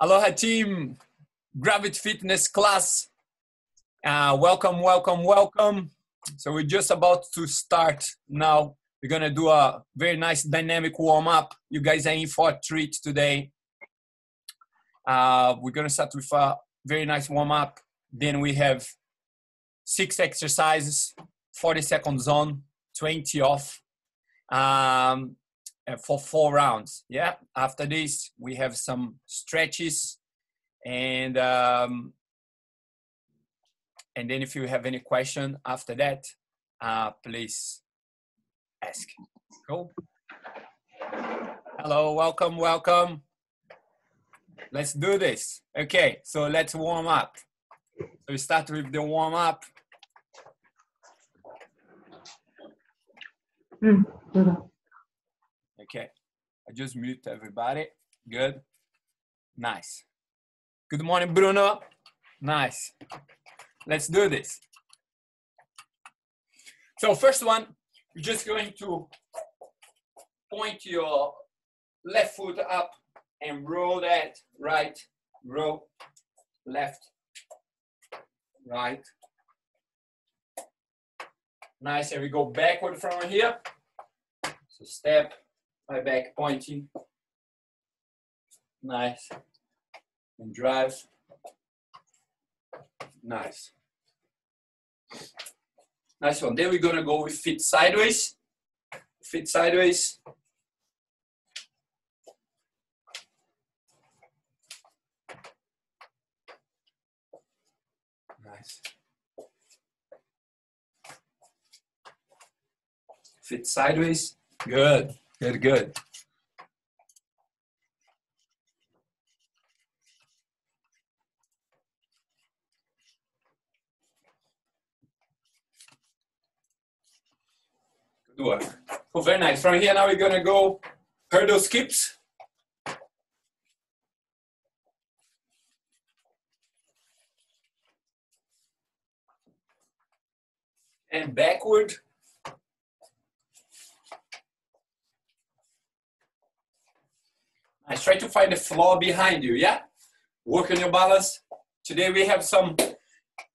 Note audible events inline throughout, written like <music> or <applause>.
Aloha team, Gravity Fitness class. Uh, welcome, welcome, welcome. So we're just about to start now. We're gonna do a very nice dynamic warm up. You guys are in for a treat today. Uh, we're gonna start with a very nice warm up. Then we have six exercises, 40 seconds on, 20 off. Um, for four rounds. Yeah. After this, we have some stretches, and um, and then if you have any question after that, uh, please ask. Cool. Hello, welcome, welcome. Let's do this. Okay, so let's warm up. So we start with the warm up. Mm. Okay, I just mute everybody. Good. Nice. Good morning, Bruno. Nice. Let's do this. So first one, you're just going to point your left foot up and roll that right, roll, left, right. Nice, and we go backward from here. So step, my back pointing. Nice. And drive. Nice. Nice one. Then we're gonna go with feet sideways. Feet sideways. Nice. Feet sideways. Good. Good, good. Good work. Oh, very nice. From here now we're gonna go hurdle skips. And backward. Nice. Try to find the floor behind you, yeah? Work on your balance. Today we have some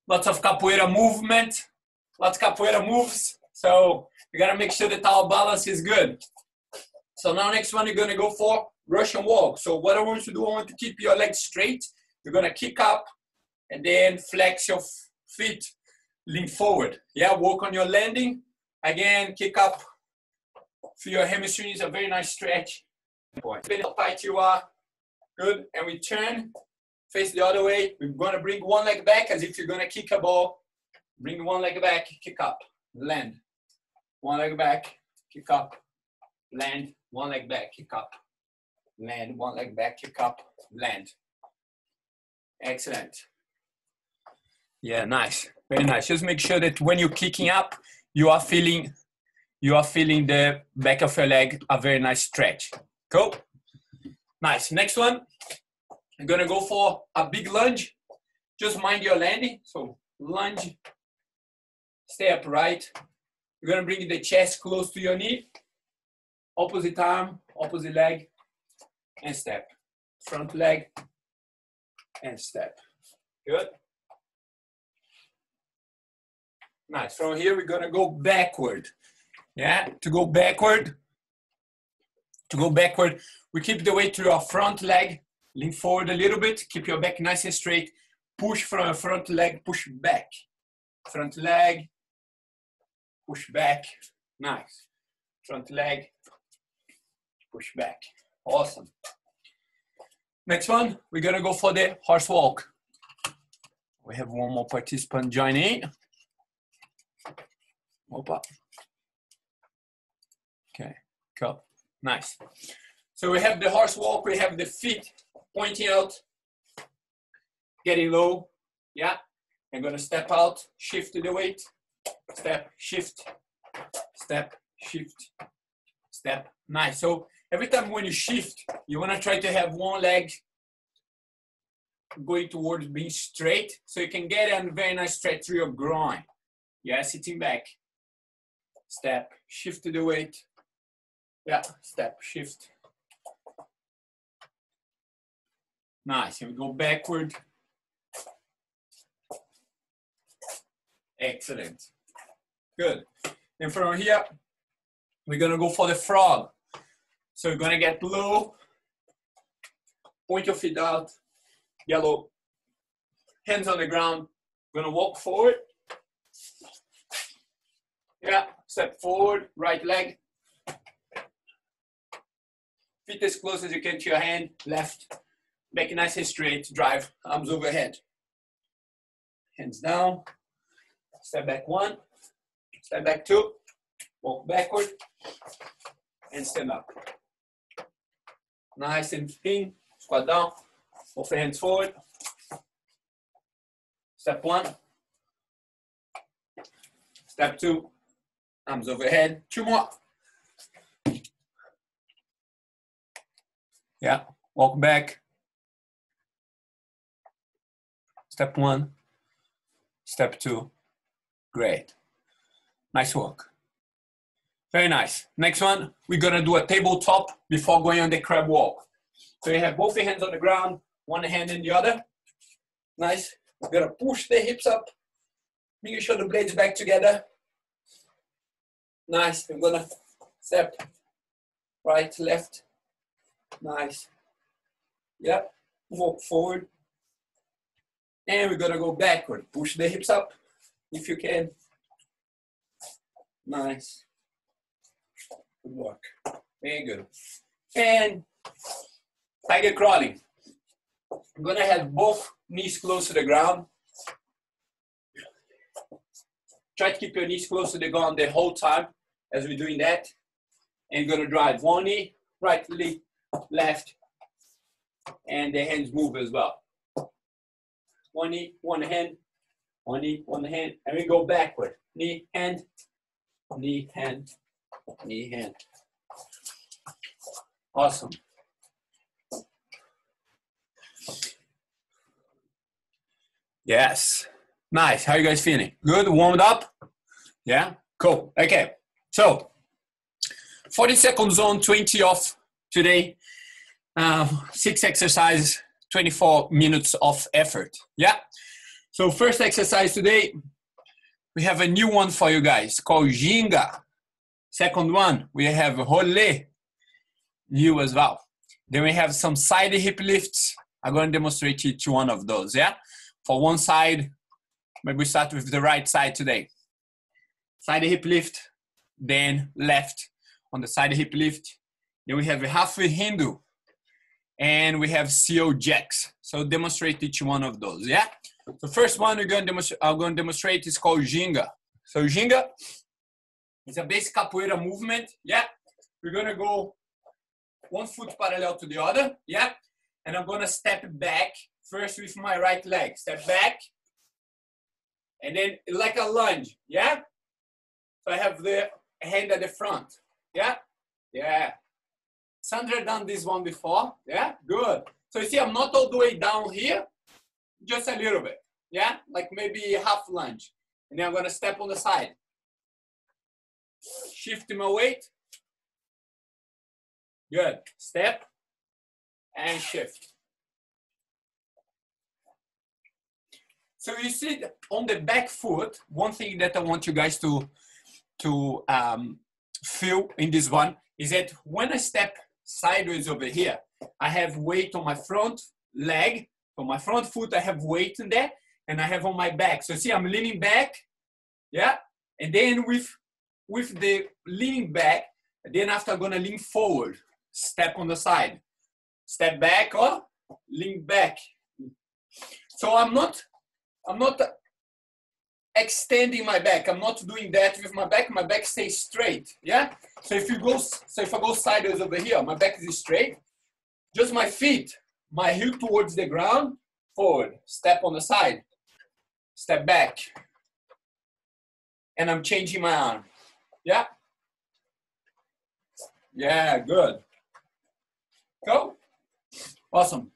lots of capoeira movement, lots of capoeira moves. So we gotta make sure that our balance is good. So now next one you're gonna go for Russian walk. So what I want you to do, I want to keep your legs straight. You're gonna kick up and then flex your feet, lean forward. Yeah, work on your landing. Again, kick up. For your hamstrings, a very nice stretch point. How tight you are, good. And we turn, face the other way. We're gonna bring one leg back as if you're gonna kick a ball. Bring one leg back, kick up, land. One leg back, kick up, land. One leg back, kick up, land. One leg back, kick up, land. Excellent. Yeah, nice. Very nice. Just make sure that when you're kicking up, you are feeling you are feeling the back of your leg a very nice stretch. Cool. Nice. Next one, I'm gonna go for a big lunge. Just mind your landing. So lunge, stay upright. You're gonna bring the chest close to your knee. Opposite arm, opposite leg, and step. Front leg, and step. Good. Nice. From here, we're gonna go backward. Yeah, to go backward, to go backward. We keep the weight to your front leg, lean forward a little bit, keep your back nice and straight, push from your front leg, push back. Front leg, push back, nice. Front leg, push back, awesome. Next one, we're gonna go for the horse walk. We have one more participant joining. Opa. Okay, cool. Nice. So we have the horse walk, we have the feet pointing out, getting low. Yeah. I'm gonna step out, shift the weight, step, shift, step, shift, step. Nice. So every time when you shift, you wanna try to have one leg going towards being straight so you can get a very nice stretch through your groin. Yeah, sitting back. Step, shift the weight, yeah, step, shift. Nice. And we go backward. Excellent. Good. And from here, we're gonna go for the frog. So you're gonna get low, point your feet out, yellow, hands on the ground. We're gonna walk forward. Yeah, step forward, right leg. Feet as close as you can to your hand, left. Make it nice and straight, drive, arms overhead. Hands down, step back one, step back two, walk backward, and stand up. Nice and clean. Squat down. Both hands forward. Step one. Step two. Arms overhead. Two more. Yeah. Walk back. Step one. Step two. Great. Nice work. Very nice. Next one, we're gonna do a tabletop before going on the crab walk. So you have both your hands on the ground, one hand in the other. Nice. We're gonna push the hips up, making sure the blades back together. Nice. We're gonna step right, left. Nice. Yep. Walk forward. And we're gonna go backward. Push the hips up if you can. Nice. Good work. Very good. And tiger crawling. I'm gonna have both knees close to the ground. Try to keep your knees close to the ground the whole time as we're doing that. And gonna drive one knee, right leg, left, and the hands move as well. One knee, one hand, one knee, one hand, and we go backward. Knee, hand, knee, hand, knee, hand. Awesome. Yes. Nice. How you guys feeling? Good? Warmed up? Yeah? Cool. Okay. So, 40 seconds on, 20 off today. Uh, six exercises, 24 minutes of effort. Yeah? So, first exercise today, we have a new one for you guys called Ginga. Second one, we have Rolê, new as well. Then we have some side hip lifts. I'm going to demonstrate each one of those, yeah? For one side, maybe we start with the right side today. Side hip lift, then left on the side hip lift. Then we have a halfway Hindu, and we have seal jacks. So demonstrate each one of those, yeah? The first one we're going to demonstrate, I'm uh, going to demonstrate is called Ginga. So Ginga is a basic capoeira movement, yeah? We're going to go one foot parallel to the other, yeah? And I'm gonna step back first with my right leg. Step back, and then like a lunge, yeah? So I have the hand at the front, yeah? Yeah. Sandra done this one before, yeah? Good. So you see, I'm not all the way down here, just a little bit, yeah? Like maybe half lunge. And then I'm gonna step on the side. Shift my weight, Good. Step and shift. So you see on the back foot, one thing that I want you guys to, to um, feel in this one is that when I step sideways over here, I have weight on my front leg. On my front foot, I have weight in there, and I have on my back. So see, I'm leaning back, yeah? And then with, with the leaning back, then after I'm gonna lean forward step on the side, step back or lean back. So I'm not, I'm not extending my back. I'm not doing that with my back. My back stays straight. Yeah. So if you go, so if I go sideways over here, my back is straight. Just my feet, my heel towards the ground, forward. Step on the side. Step back. And I'm changing my arm. Yeah. Yeah. Good. Go. Awesome.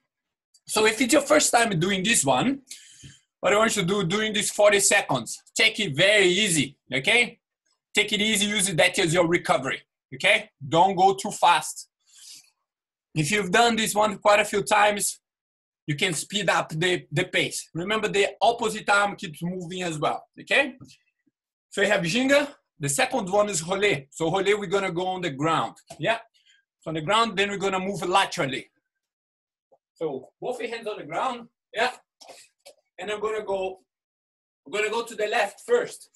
So if it's your first time doing this one, what I want you to do during these 40 seconds, take it very easy, okay? Take it easy, use that as your recovery, okay? Don't go too fast. If you've done this one quite a few times, you can speed up the, the pace. Remember the opposite arm keeps moving as well, okay? So you have ginga. The second one is rolê. So rolê, we're gonna go on the ground, yeah? So on the ground, then we're gonna move laterally. So both your hands on the ground, yeah? And I'm gonna go, I'm gonna go to the left first.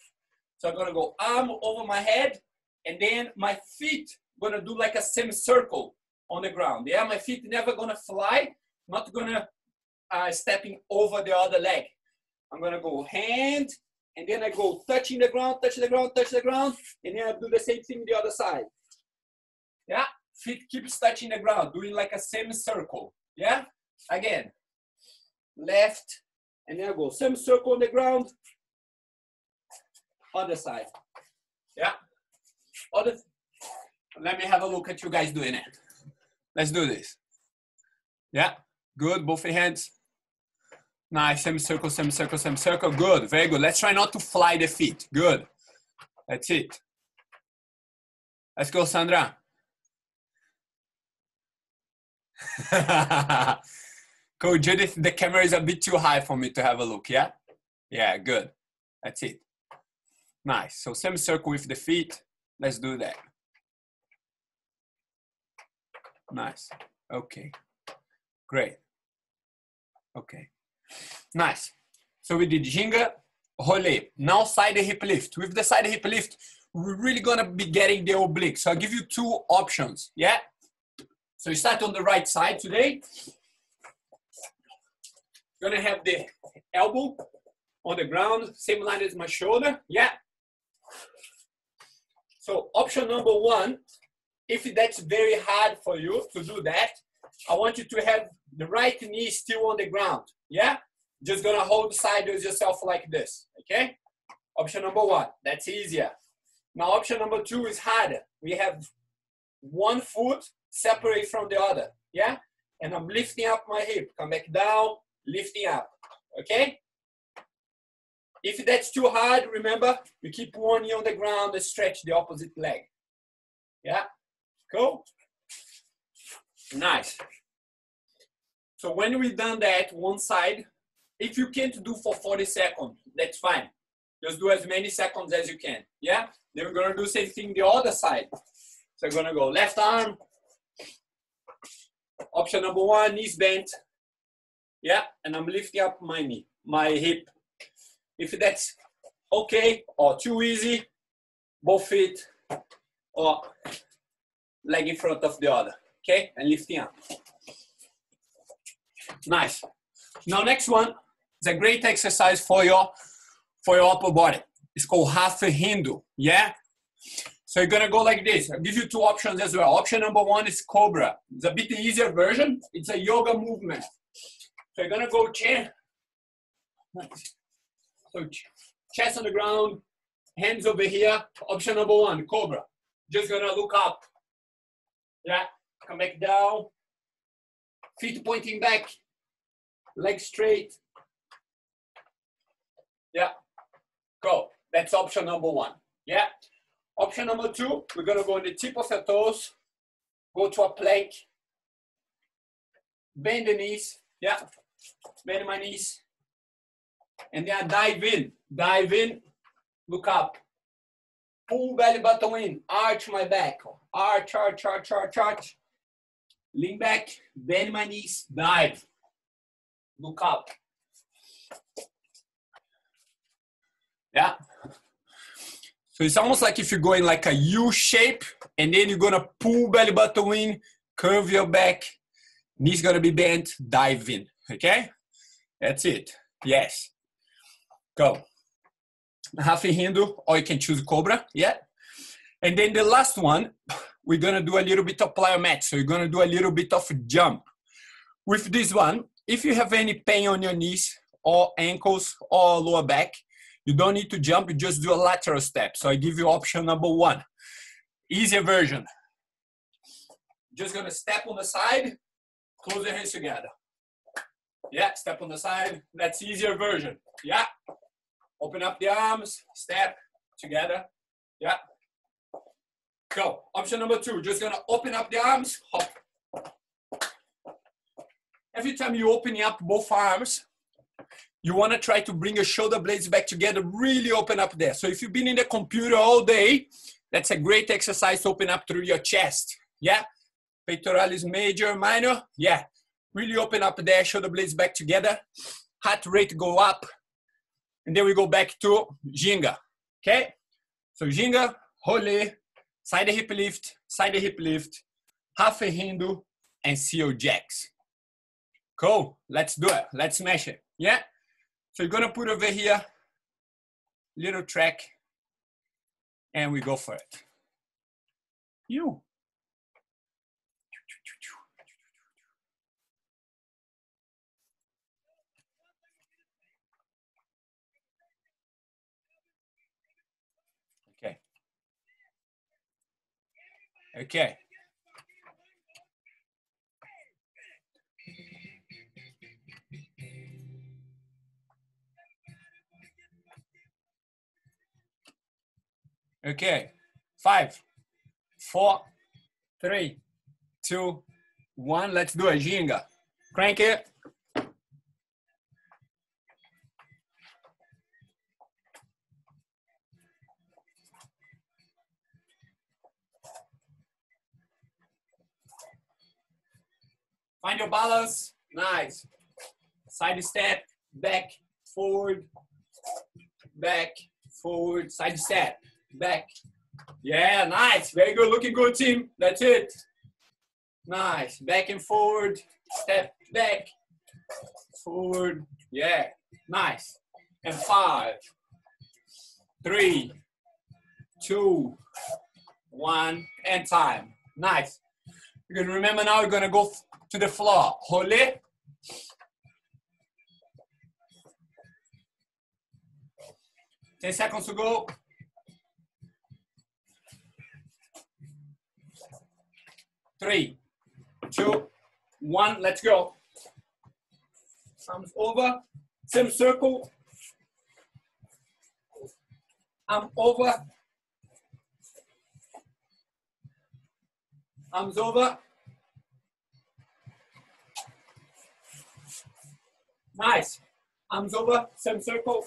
So I'm gonna go arm over my head, and then my feet gonna do like a semicircle on the ground. Yeah, my feet never gonna fly, not gonna uh, stepping over the other leg. I'm gonna go hand, and then I go touching the ground, touch the ground, touch the ground, and then I do the same thing the other side. Yeah, feet keeps touching the ground, doing like a semicircle. Yeah, again, left, and then I go semicircle on the ground, other side. Yeah, other. Let me have a look at you guys doing it. Let's do this. Yeah, good. Both hands. Nice. Same circle. Same circle. semicircle, semicircle. Good. Very good. Let's try not to fly the feet. Good. That's it. Let's go, Sandra. <laughs> Coach Judith, the camera is a bit too high for me to have a look, yeah? Yeah, good. That's it. Nice. So semicircle with the feet. Let's do that. Nice. Okay. Great. Okay. Nice. So we did ginga, rolê. Now side hip lift. With the side hip lift, we're really gonna be getting the oblique. So I'll give you two options. Yeah. So you start on the right side today. Gonna have the elbow on the ground, same line as my shoulder. Yeah. So option number one if that's very hard for you to do that, I want you to have the right knee still on the ground. Yeah? Just gonna hold sideways yourself like this. Okay? Option number one, that's easier. Now option number two is harder. We have one foot separate from the other. Yeah? And I'm lifting up my hip. Come back down, lifting up. Okay? If that's too hard, remember, you keep one knee on the ground and stretch the opposite leg. Yeah? Cool? Nice. So when we've done that one side, if you can't do for 40 seconds, that's fine. Just do as many seconds as you can. Yeah? Then we're gonna do same thing the other side. So we're gonna go left arm. Option number one, knees bent. Yeah, and I'm lifting up my knee, my hip. If that's okay or too easy, both feet or leg in front of the other, okay? And lifting up. Nice. Now next one is a great exercise for your for your upper body. It's called half a Hindu, yeah? So you're gonna go like this. I'll give you two options as well. Option number one is Cobra. It's a bit easier version. It's a yoga movement. So you're gonna go chair. So chest on the ground, hands over here. Option number one, Cobra. Just gonna look up yeah, come back down. Feet pointing back. Legs straight. Yeah, go. That's option number one. Yeah. Option number two, we're gonna go on the tip of your toes, go to a plank, bend the knees, yeah, bend my knees, and then I dive in, dive in, look up, pull belly button in, arch my back, arch, arch, arch, arch, arch. Lean back, bend my knees, dive. Look up. Yeah. So it's almost like if you're going like a U shape and then you're gonna pull belly button in, curve your back, knees gonna be bent, dive in. Okay? That's it. Yes. Go. Half a Hindu, or you can choose Cobra. Yeah. And then the last one, we're gonna do a little bit of plyomet. So you're gonna do a little bit of jump. With this one, if you have any pain on your knees or ankles or lower back, you don't need to jump, you just do a lateral step. So I give you option number one. Easier version. Just gonna step on the side, close your hands together. Yeah, step on the side. That's easier version. Yeah. Open up the arms, step together. Yeah. Go. Option number two, just gonna open up the arms, hop. every time you open up both arms, you want to try to bring your shoulder blades back together, really open up there. So if you've been in the computer all day, that's a great exercise to open up through your chest. Yeah. Pectoralis major, minor. Yeah. Really open up there, shoulder blades back together. Heart rate go up. And then we go back to Ginga. Okay. So Ginga, Rolê, side hip lift, side hip lift, half a Hindu, and seal jacks. Cool. Let's do it. Let's smash it. Yeah. So you're gonna put over here, little track, and we go for it. You. Okay. Okay. Okay, five, four, three, two, one. Let's do a ginga. Crank it. Find your balance. Nice. Side step, back, forward, back, forward, side step, back. Yeah, nice. Very good. Looking good, team. That's it. Nice. Back and forward. Step back. Forward. Yeah. Nice. And five, three, two, one, and time. Nice. You're remember now, you're gonna go to the floor. Rolê. Ten seconds to go. Three, two, one, let's go. Arms over, same circle. I'm over. Arms over. Nice. Arms over, same circle.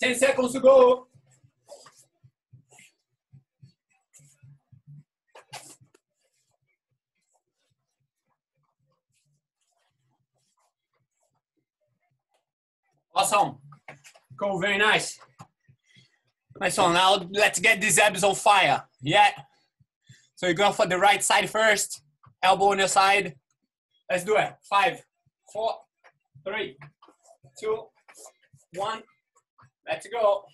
Ten seconds to go. Awesome. Cool, very nice. Nice one. Now let's get these abs on fire. Yeah. So you go for the right side first. Elbow on your side. Let's do it. Five, four, three, two, one. Let's go.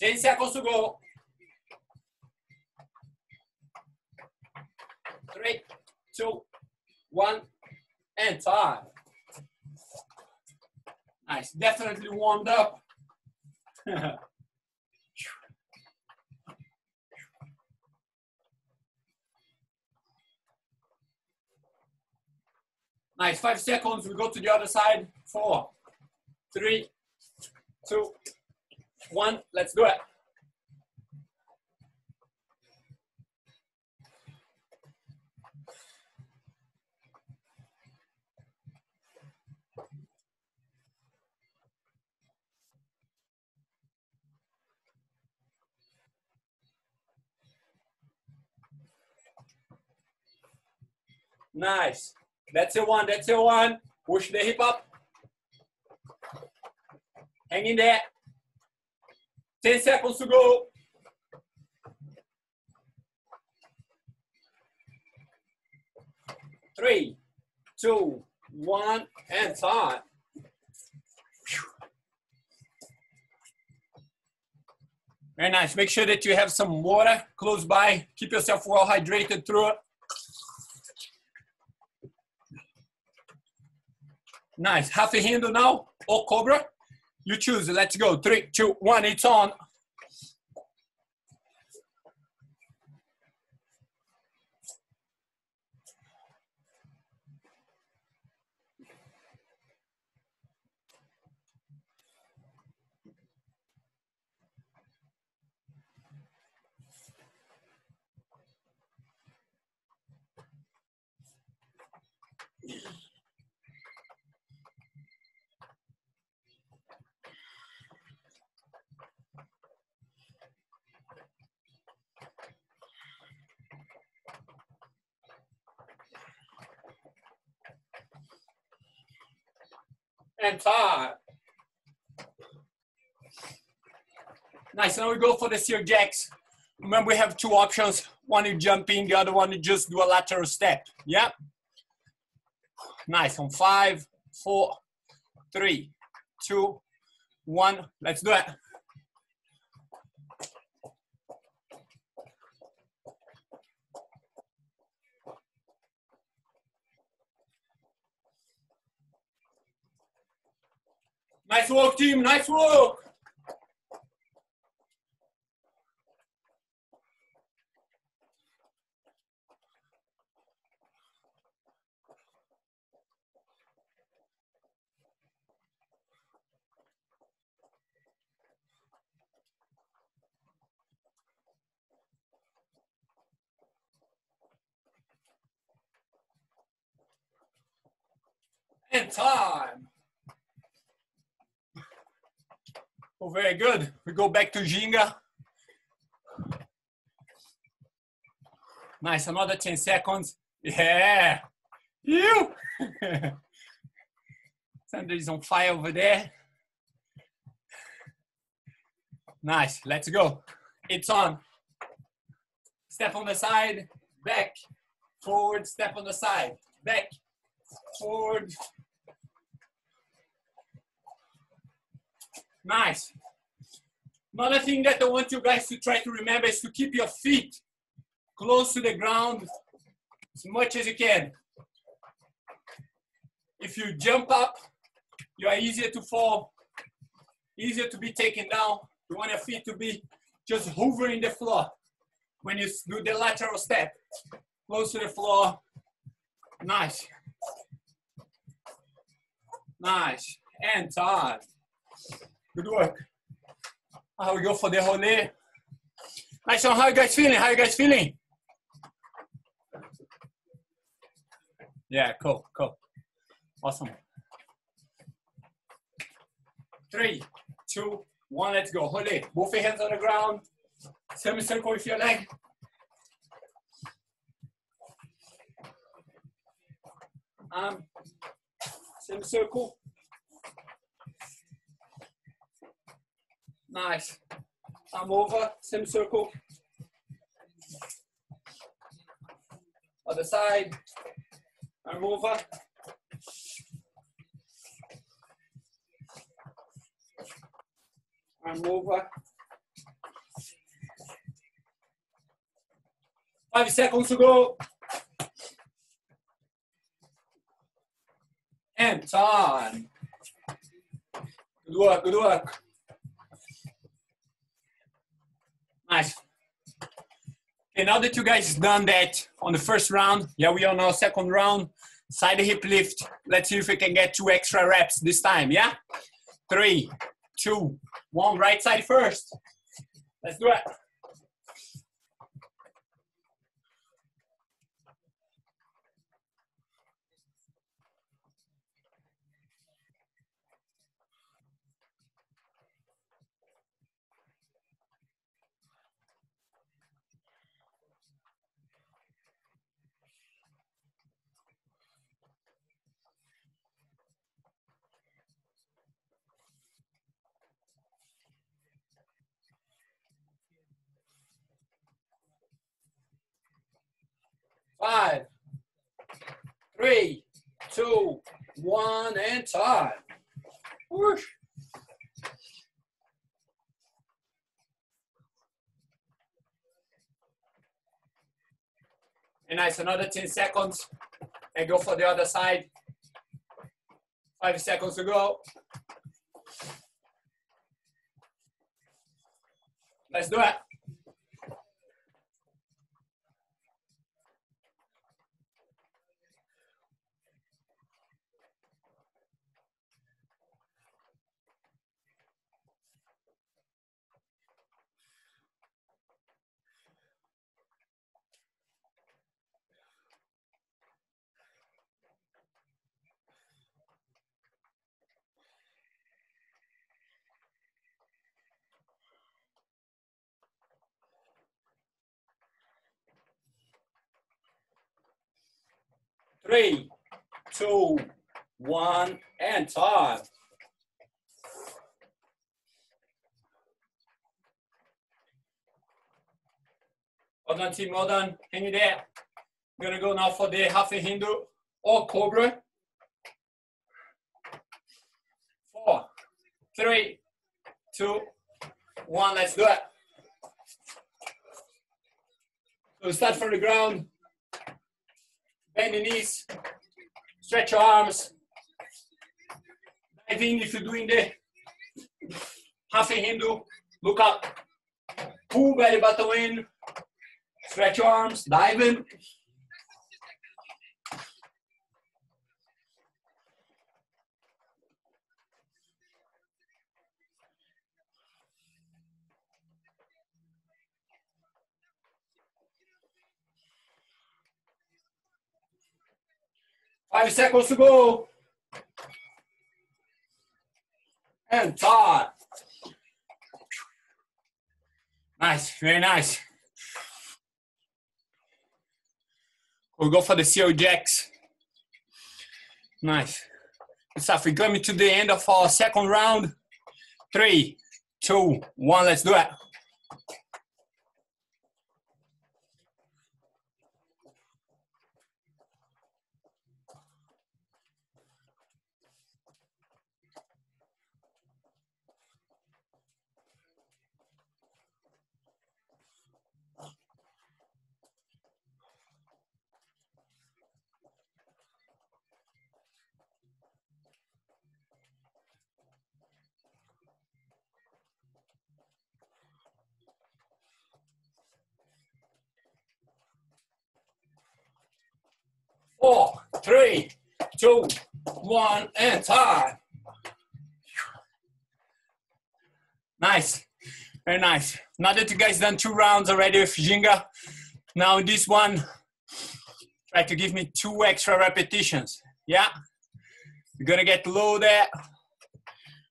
Ten seconds to go. Three, two, one, and time. Nice, definitely warmed up. <laughs> nice, five seconds, we go to the other side. Four, three, two, one, let's do it. Nice. That's a one. That's a one. Push the hip up. Hang in there. 10 seconds to go. Three, two, one, and time. Very nice. Make sure that you have some water close by. Keep yourself well hydrated through it. Nice. Half a Hindu now or cobra. You choose. Let's go. Three, two, one. It's on. And time. Nice, now we go for the seal jacks. Remember we have two options. One you jump in, the other one you just do a lateral step. Yeah? Nice, on five, four, three, two, one. Let's do it. Nice work, team. Nice work. And time. Oh, very good. We go back to Ginga. Nice, another 10 seconds. Yeah. You. <laughs> Sandra is on fire over there. Nice, let's go. It's on. Step on the side, back, forward, step on the side, back, forward, Nice. Another thing that I want you guys to try to remember is to keep your feet close to the ground as much as you can. If you jump up, you are easier to fall, easier to be taken down. You want your feet to be just hovering the floor when you do the lateral step. Close to the floor. Nice. Nice. And time. Good work. How we go for the rolê. Nice one. How you guys feeling? How you guys feeling? Yeah, cool, cool. Awesome. Three, two, one, let's go. Rolê. Both your hands on the ground. Semicircle with your leg. Um, semicircle. Nice. I'm over, semicircle. Other side. I'm over. I'm over. Five seconds to go. And time. Good work, good work. Nice. Okay, now that you guys done that on the first round, yeah, we are on our second round. Side hip lift. Let's see if we can get two extra reps this time, yeah? Three, two, one, right side first. Let's do it. five, three, two, one, and time. Whoosh. And nice, another 10 seconds. And go for the other side. Five seconds to go. Let's do it. Three, two, one, and time. Well done, team. Well done. Hang it there. I'm gonna go now for the half a Hindu or Cobra. Four, three, two, one. Let's do it. So start from the ground. Bend the knees. Stretch your arms. Dive in if you're doing the half a Hindu. Look up. Pull belly button in. Stretch your arms. Dive in. Five seconds to go. And Todd. Nice, very nice. We'll go for the seal jacks. Nice. Stuff. We're coming to the end of our second round. Three, two, one, let's do it. Four, three, two, one, and time. Nice, very nice. Now that you guys done two rounds already with Ginga, now this one, try to give me two extra repetitions. Yeah, you're gonna get low there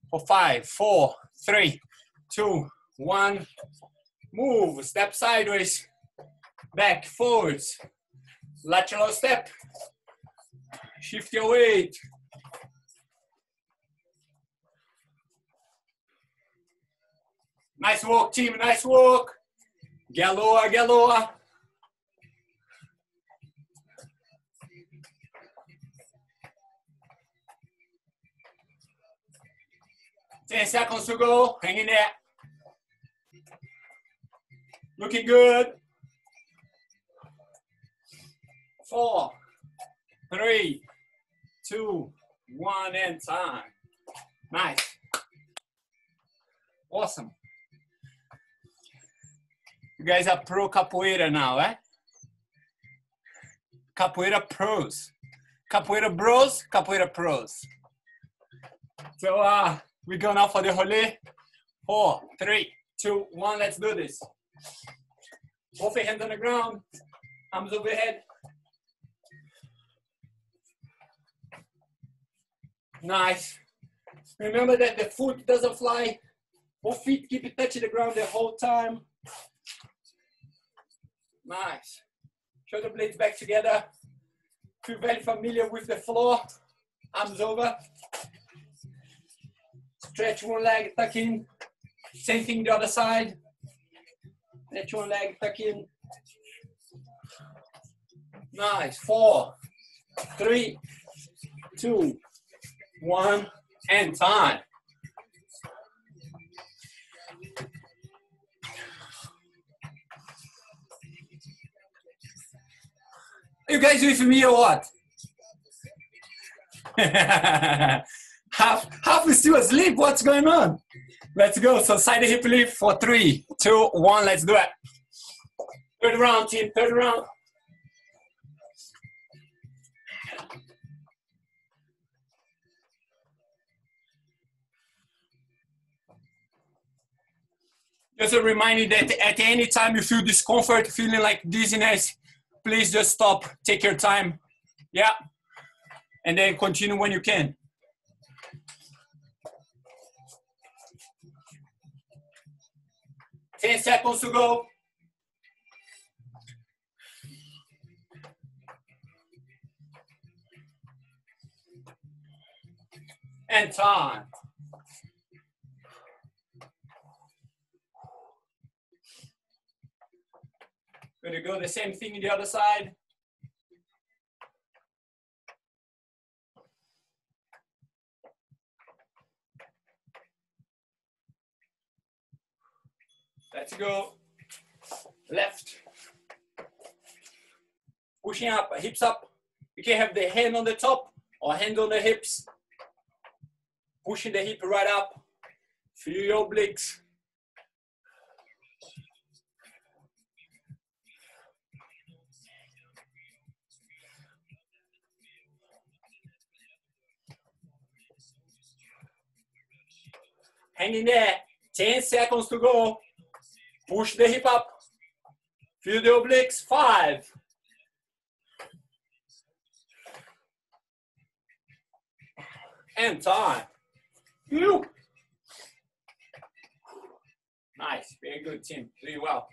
for five, four, three, two, one. Move, step sideways, back, forwards, lateral step, Shift your weight. Nice work, team. Nice work. Get lower. Ten seconds to go. Hang in there. Looking good. Four, three, two, one, and time. Nice. Awesome. You guys are pro capoeira now, eh? Capoeira pros. Capoeira bros, capoeira pros. So uh, we go now for the rolê. Four, three, two, one, let's do this. Both hands on the ground, arms overhead. Nice. Remember that the foot doesn't fly. Both feet keep it touching the ground the whole time. Nice. Shoulder blades back together. Feel very familiar with the floor. Arms over. Stretch one leg, tuck in. Same thing the other side. Stretch one leg, tuck in. Nice. Four, three, two, one, and time. you guys with me or what? <laughs> half half is still asleep. What's going on? Let's go. So side hip lift for three, two, one. Let's do it. Third round, team. Third round. Just a reminder that at any time you feel discomfort, feeling like dizziness, please just stop. Take your time. Yeah. And then continue when you can. Ten seconds to go. And time. Gonna go the same thing in the other side. Let's go. Left. Pushing up, hips up. You can have the hand on the top or hand on the hips. Pushing the hip right up. Feel your obliques. Hang in there. 10 seconds to go. Push the hip up. Feel the obliques. Five. And time. You. Nice. Very good team. Doing well.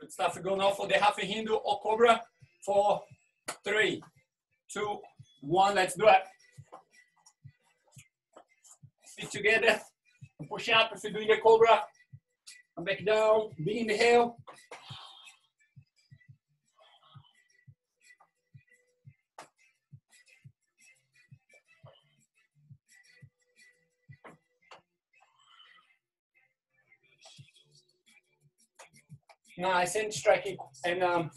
Good stuff. We go now for the half Hindu or Cobra for three, two, one. Let's do it. Feet together. Push up if you're doing the cobra. Come back down. Big inhale. Nice and striking. And um,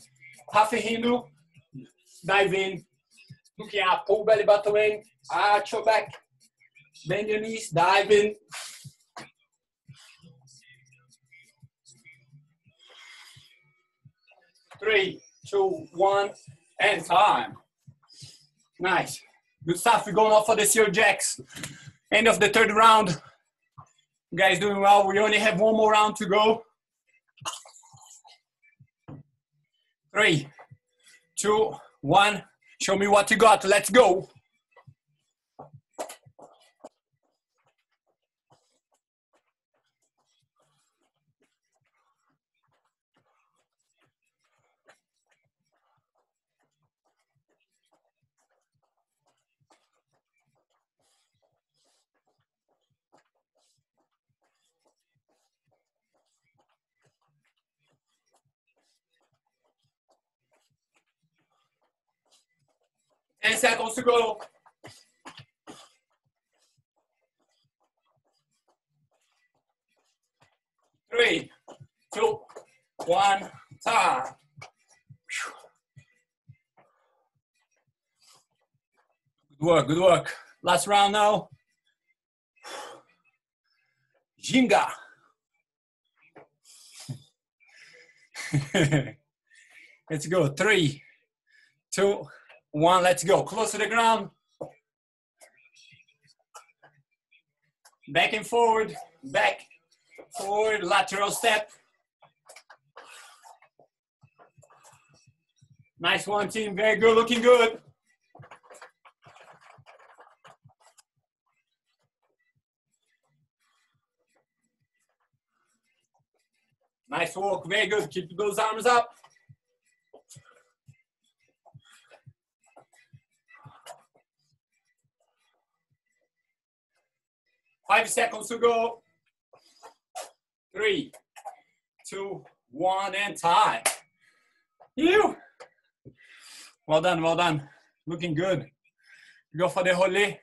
Dive in. Looking up. Pull belly button in. Arch your back. Bend your knees. Dive in. Three, two, one, and time. Nice. Good stuff. We're going off for the Seal Jacks. End of the third round. You guys doing well. We only have one more round to go. Three, two, one. Show me what you got. Let's go. Ten seconds to go. Three, two, one, time. Good work, good work. Last round now. Ginga. <laughs> Let's go. Three, two, one. Let's go. Close to the ground. Back and forward. Back, forward, lateral step. Nice one, team. Very good. Looking good. Nice work. Very good. Keep those arms up. Five seconds to go. Three, two, one, and time. You. Well done, well done. Looking good. Go for the rolê.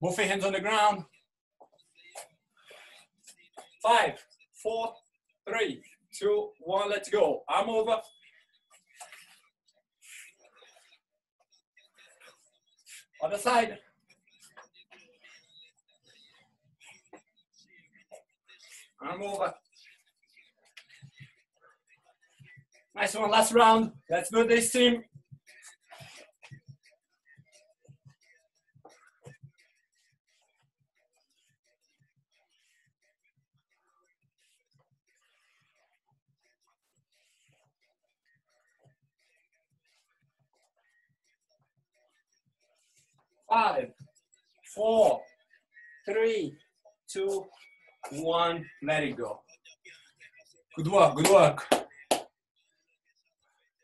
Both your hands on the ground. Five, four, three, two, one, let's go. Arm over. Other side. Arm over. Nice one, last round. Let's do this team. Five, four, three, two, one. Let it go. Good work, good work.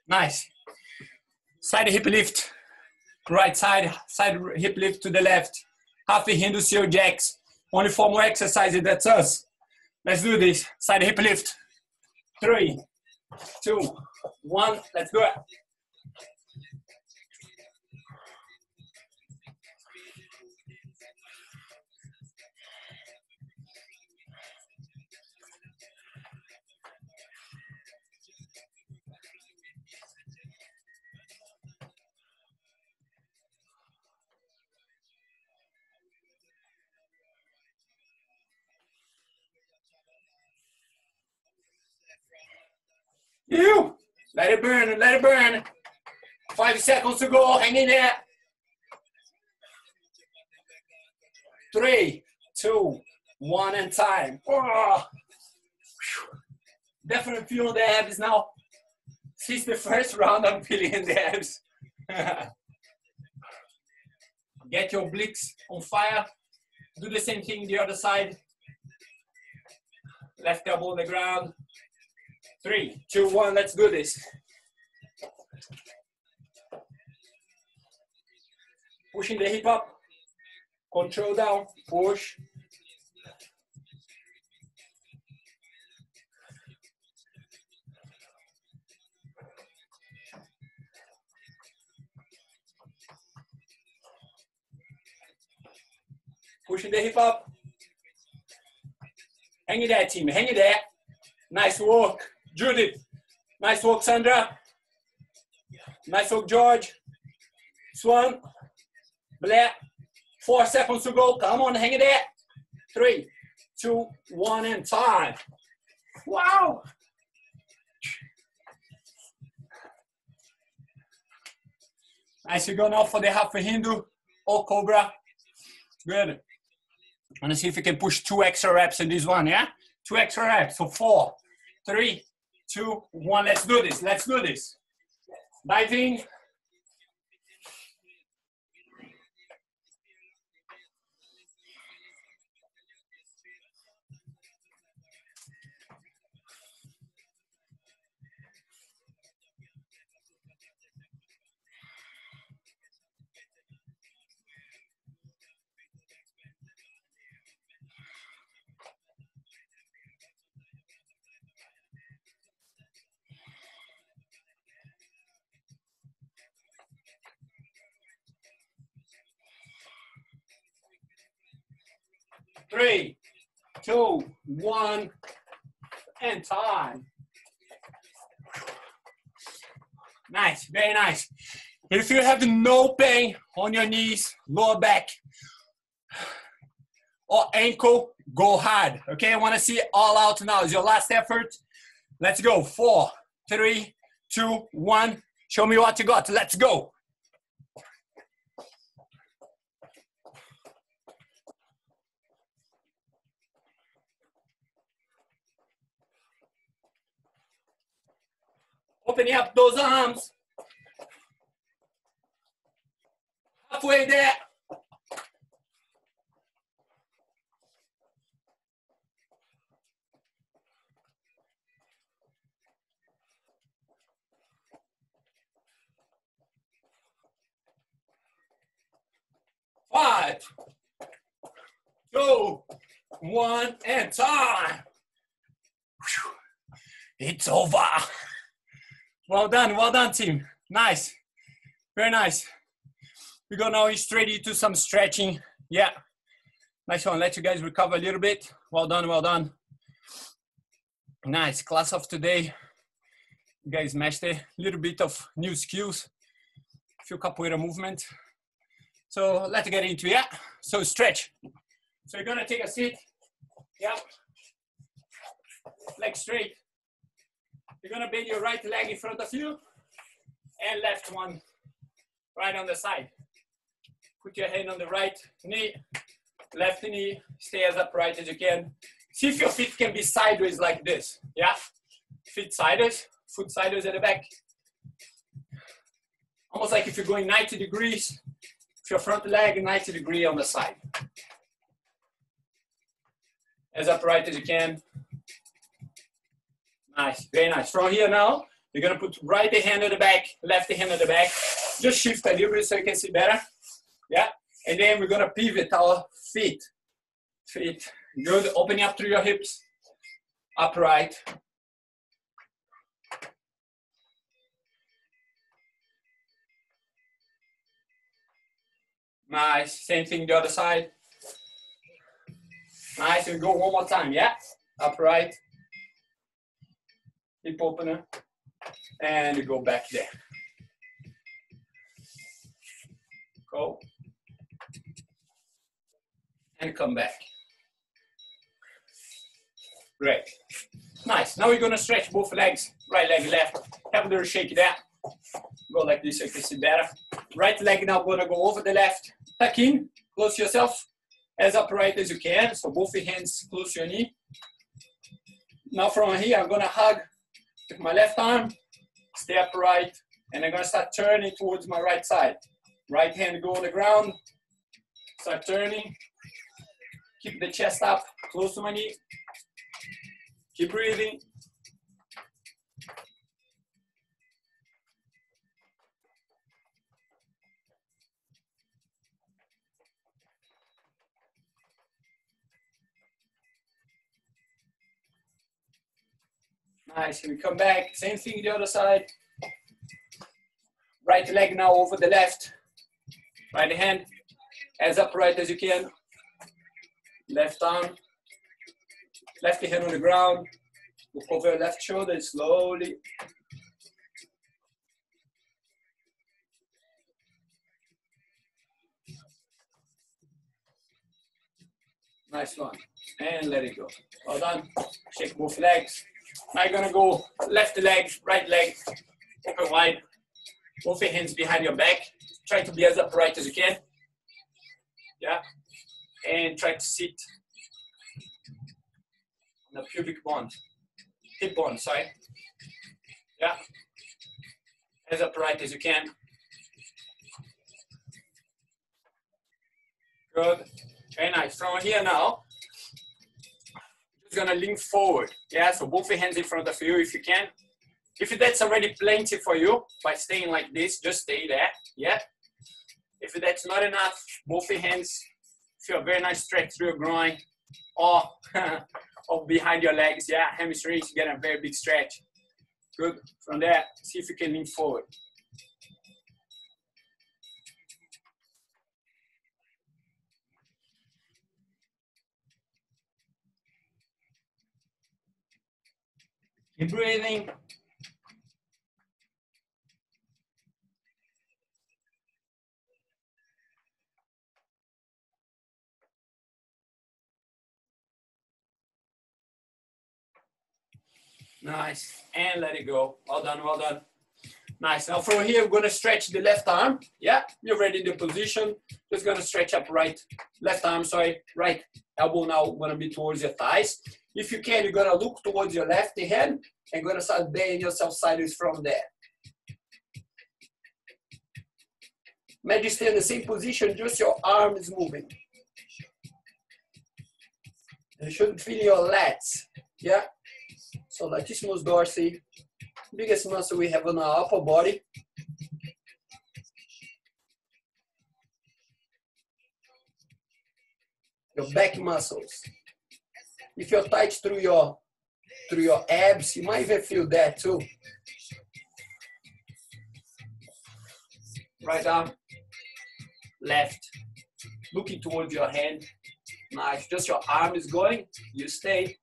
Nice. Side hip lift. Right side, side hip lift to the left. Half a Hindu seal jacks. Only four more exercises, that's us. Let's do this. Side hip lift. Three, two, one. Let's go. You let it burn, let it burn. Five seconds to go, hang in there. Three, two, one, and time. Oh. Definitely feeling the abs now. Since the first round, I'm feeling the abs. Get your obliques on fire. Do the same thing the other side. Left elbow on the ground. Three, two, one, let's do this. Pushing the hip up, control down, push. Pushing the hip up. Hang it there, team, hang it there. Nice work. Judith. Nice work, Sandra. Nice work, George. Swan. Blair. Four seconds to go. Come on, hang it there. Three, two, one, and time. Wow. Nice, you go now for the half a Hindu or Cobra. Good. Let's see if we can push two extra reps in this one, yeah? Two extra reps, so four, three, two, one. Let's do this, let's do this. Diving. Three, two, one, and time. Nice, very nice. If you have no pain on your knees, lower back, or ankle, go hard. Okay, I want to see it all out now. Is your last effort? Let's go. Four, three, two, one. Show me what you got. Let's go. Opening up those arms. Halfway there. Five, two, one, and time. It's over. Well done, well done, team. Nice, very nice. We go now straight into some stretching. Yeah, Nice one. Let you guys recover a little bit. Well done, well done. Nice. Class of today. You guys mastered a little bit of new skills. A few capoeira movement. So let's get into it. So stretch. So you're gonna take a seat. Yeah. Leg straight. You're gonna bend your right leg in front of you and left one right on the side. Put your hand on the right knee, left knee, stay as upright as you can. See if your feet can be sideways like this. Yeah? Feet sideways, foot sideways at the back. Almost like if you're going 90 degrees, if your front leg 90 degree on the side. As upright as you can. Nice, very nice. From here now, you're gonna put right the hand at the back, left hand at the back. Just shift a little bit so you can see better. Yeah, and then we're gonna pivot our feet. Feet, good. Opening up through your hips, upright. Nice. Same thing the other side. Nice. We go one more time. Yeah. Upright. Hip opener. And go back there. Go. And come back. Great. Nice. Now we're gonna stretch both legs, right leg, left. Have a little shake there. Go like this you can see better. Right leg now gonna go over the left. Tuck in, close yourself as upright as you can. So both hands close to your knee. Now from here, I'm gonna hug with my left arm, stay upright, and I'm gonna start turning towards my right side. Right hand go on the ground, start turning. Keep the chest up, close to my knee. Keep breathing. Nice, and we come back, same thing the other side. Right leg now over the left. Right hand as upright as you can. Left arm. Left hand on the ground. Over left shoulder slowly. Nice one. And let it go. Well done. Shake both legs. You're gonna go left leg, right leg, open wide. Both your hands behind your back. Try to be as upright as you can. Yeah. And try to sit on the pubic bone, hip bone, sorry. Yeah. As upright as you can. Good. Very nice. From here now, gonna lean forward. Yeah, so both hands in front of you if you can. If that's already plenty for you, by staying like this, just stay there. Yeah. If that's not enough, both hands feel a very nice stretch through your groin or, <laughs> or behind your legs. Yeah, hamstrings get a very big stretch. Good. From there, see if you can lean forward. Keep breathing. Nice. And let it go. Well done, well done. Nice. Now from here, we're gonna stretch the left arm. Yeah, you're ready in the position. Just gonna stretch up right, left arm, sorry, right elbow now gonna be towards your thighs. If you can, you're gonna look towards your left hand and gonna start bending yourself sideways from there. Imagine stay in the same position, just your arm is moving. You should feel your lats, yeah? So latissimus dorsi, biggest muscle we have on our upper body. Your back muscles. If you're tight through your through your abs, you might even feel that too. Right arm, left, looking towards your hand. Nice. Just your arm is going, you stay.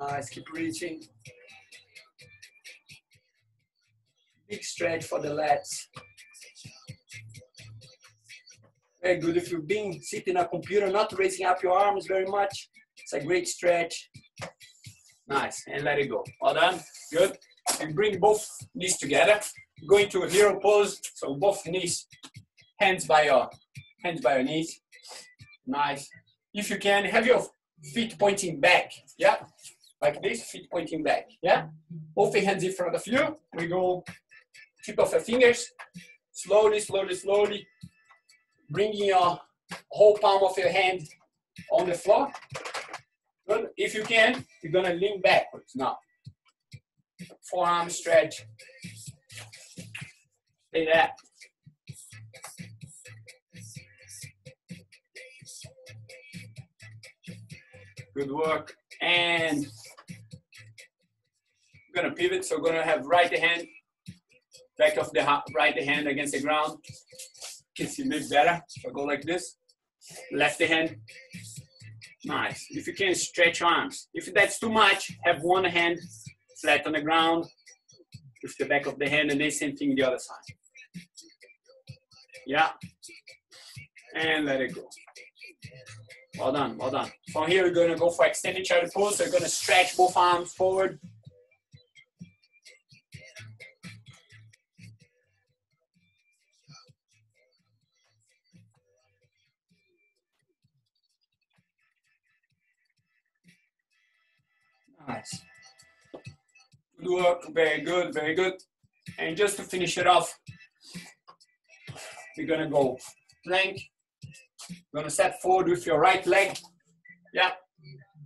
Nice, keep reaching. Big stretch for the lats. Very good. If you've been sitting a computer, not raising up your arms very much, it's a great stretch. Nice, and let it go. Well done, good. And bring both knees together. Go into a hero pose, so both knees, hands by your, hands by your knees. Nice. If you can, have your feet pointing back, yeah? Like this, feet pointing back, yeah? Both hands in front of you. We go tip of your fingers, slowly, slowly, slowly, bringing your whole palm of your hand on the floor. Good. If you can, you're gonna lean backwards now. Forearm stretch. Stay that. Good work. And gonna pivot, so we're gonna have right hand, back of the right hand against the ground. Can see me better. So go like this. Left hand. Nice. If you can stretch arms. If that's too much, have one hand flat on the ground with the back of the hand and then same thing the other side. Yeah. And let it go. Well done, well done. From here, we're gonna go for extended child pose. So we're gonna stretch both arms forward. Nice. Good work, very good, very good. And just to finish it off, we're gonna go plank. You're gonna step forward with your right leg. Yeah.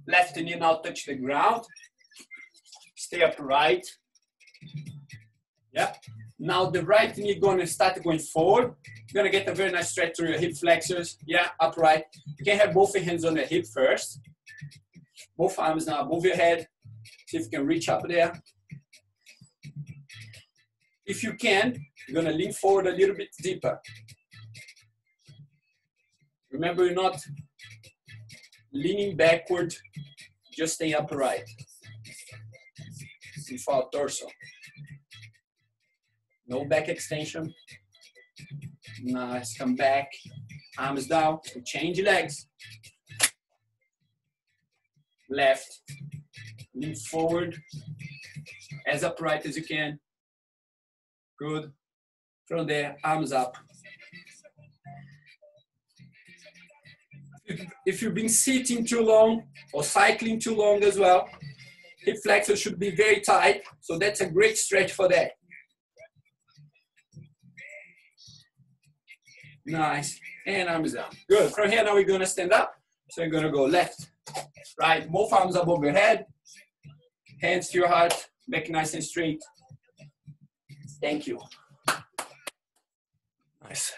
Left knee now touch the ground. Stay upright. Yeah. Now the right knee gonna start going forward. You're gonna get a very nice stretch through your hip flexors. Yeah, upright. You can have both hands on the hip first. Both arms now above your head. See if you can reach up there. If you can, you're gonna lean forward a little bit deeper. Remember, you're not leaning backward, just stay upright. Default torso. No back extension. Nice, come back. Arms down, change legs. Left, lean forward, as upright as you can. Good. From there, arms up. If you've been sitting too long or cycling too long as well, hip flexors should be very tight. So that's a great stretch for that. Nice. And arms down. Good. From here, now we're going to stand up. So you're going to go left, right, both arms above your head, hands to your heart, back nice and straight. Thank you. Nice.